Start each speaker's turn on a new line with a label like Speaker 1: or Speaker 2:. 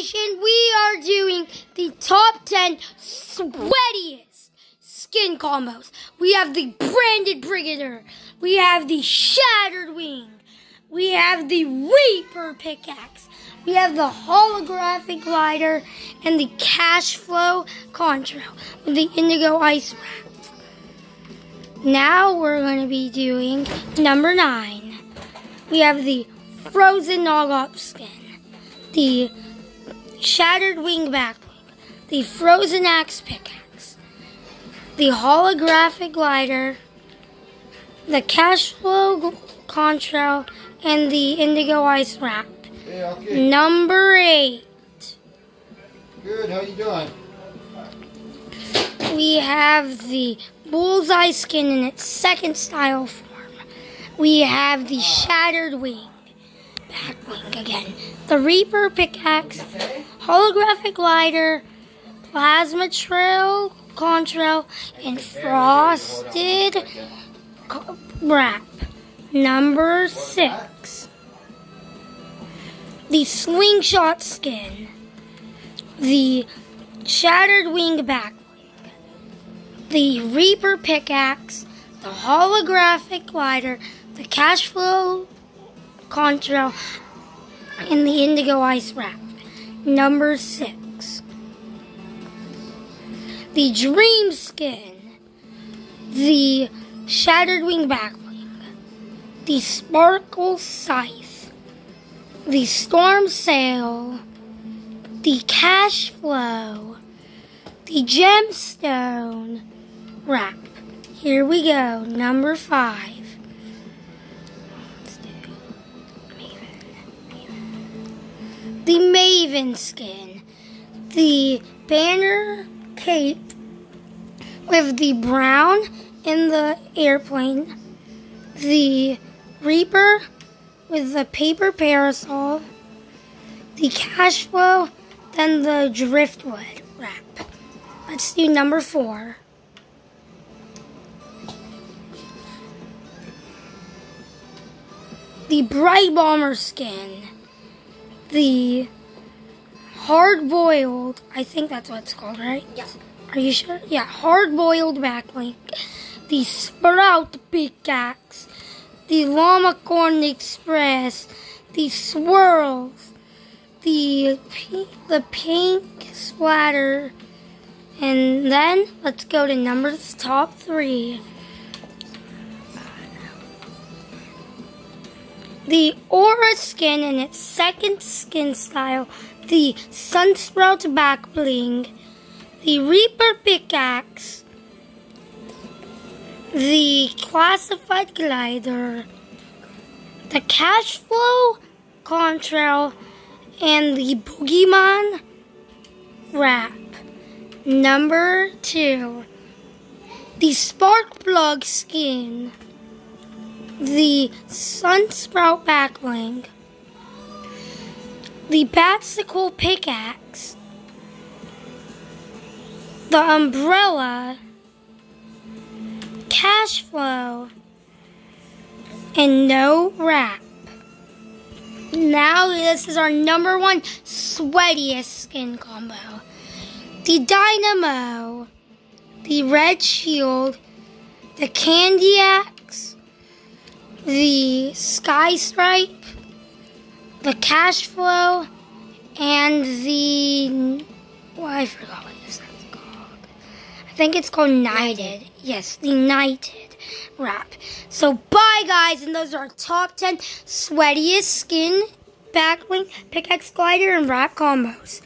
Speaker 1: We are doing the top 10 sweatiest skin combos. We have the Branded Brigadier. We have the Shattered Wing. We have the Reaper Pickaxe. We have the Holographic Glider and the Cash Flow Contrail with the Indigo Ice Wrap. Now we're going to be doing number 9. We have the Frozen Nog Ops Skin the Shattered Wing Back Bling, the Frozen Axe Pickaxe, the Holographic Glider, the cash flow Contrail, and the Indigo Ice Wrap.
Speaker 2: Yeah, okay.
Speaker 1: Number 8.
Speaker 2: Good, how you doing?
Speaker 1: We have the Bullseye Skin in its second style form. We have the ah. Shattered Wing. back bling again. The Reaper pickaxe, holographic glider, plasma trail, contrail, and frosted wrap. Number six. The slingshot skin. The shattered wing back bling. The Reaper pickaxe. The holographic glider. The cash flow Contrail, and the Indigo Ice Wrap. Number six. The Dream Skin. The Shattered Wing Back Bling. The Sparkle Scythe. The Storm Sail. The Cash Flow. The Gemstone Wrap. Here we go. Number five. The Maven skin, the banner cape with the brown in the airplane, the Reaper with the paper parasol, the cash flow, then the driftwood wrap. Let's do number four. The Bright Bomber skin the hard boiled, I think that's what it's called, right?
Speaker 3: Yeah.
Speaker 1: Are you sure? Yeah, hard boiled back bling, the sprout pickaxe, the llama corn express, the swirls, the the pink splatter, and then let's go to numbers top three. The Aura skin in its second skin style, the Sunsprout back bling, the Reaper pickaxe, the Classified glider, the Cashflow contrail, and the Boogeyman wrap. Number two, the Spark Plug skin the Sunsprout Back Bling, the Batsicle Pickaxe, the Umbrella, Cash Flow, and No Wrap. Now this is our number one sweatiest skin combo. The Dynamo, the Red Shield, the Candy Sky Stripe, the Cash Flow, and the. Well, I forgot what this is called. I think it's called Knighted. Yes, the Knighted wrap. So, bye, guys, and those are our top 10 sweatiest skin, back bling, pickaxe glider, and wrap combos.